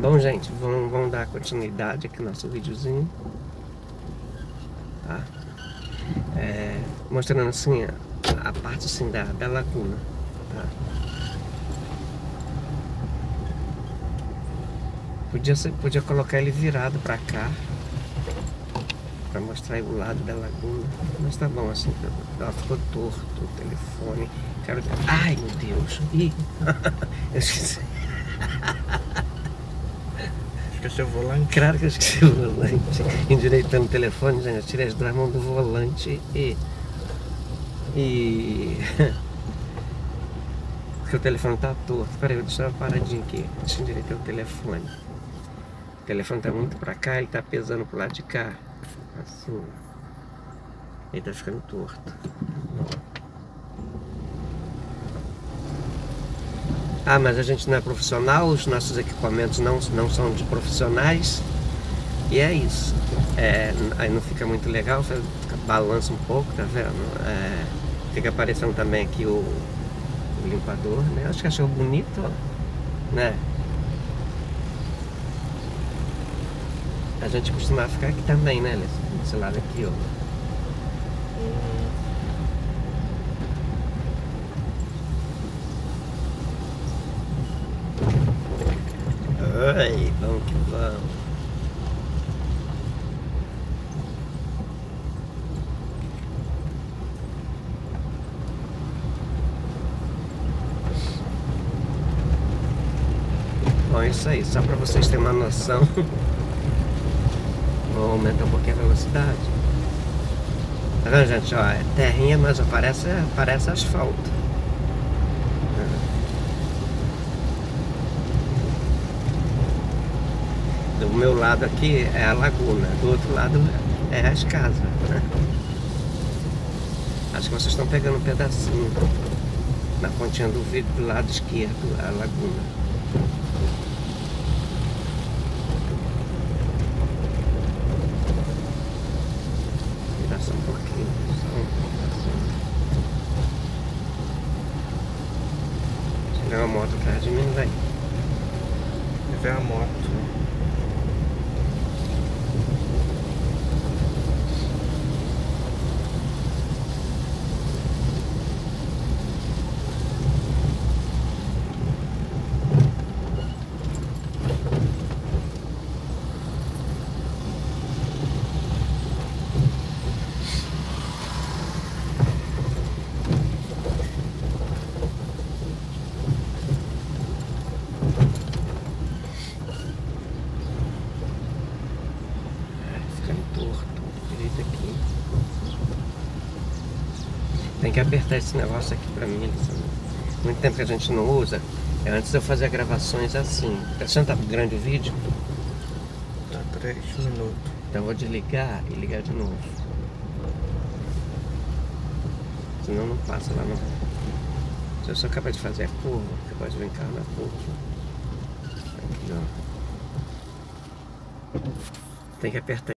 Bom, gente, vamos, vamos dar continuidade aqui no nosso videozinho. Tá? É, mostrando assim a, a, parte assim da, da laguna. Tá? Podia, ser, podia colocar ele virado pra cá. Pra mostrar o lado da laguna. Mas tá bom assim. Ela ficou torto o telefone. Quero... Ai meu Deus. Ih. Eu esqueci. Esqueceu o volante? Claro que eu esqueci o volante. Endireitando o telefone, gente, eu tirei as duas mãos do volante e. E. Porque o telefone tá torto. Peraí, deixa eu dar uma paradinha aqui. Deixa eu endireitar o telefone. O telefone tá muito pra cá, ele tá pesando pro lado de cá. Assim. Ele tá ficando torto. Ah, mas a gente não é profissional, os nossos equipamentos não, não são de profissionais. E é isso. É, aí não fica muito legal, fica, balança um pouco, tá vendo? É, fica aparecendo também aqui o, o limpador, né? Acho que achou bonito, ó, né? A gente costuma ficar aqui também, né, Desse lado aqui, ó. Ai, vamos que vamos. Bom, é isso aí, só para vocês terem uma noção. Vou aumentar um pouquinho a velocidade. Tá vendo, gente? Ó, é terrinha, mas parece, parece asfalto. Do meu lado aqui é a laguna, do outro lado é as casas. Acho que vocês estão pegando um pedacinho na pontinha do vidro do lado esquerdo, a laguna. Um um uma moto atrás de mim, vai. Ver a moto. Tem que apertar esse negócio aqui pra mim. Muito tempo que a gente não usa. É antes eu fazer gravações assim. Tá achando tá grande o vídeo? Tá 3 minutos. Então eu vou desligar e ligar de novo. Senão não passa lá não. Se eu sou capaz de fazer a curva, você pode brincar na curva. Aqui, ó. Tem que apertar.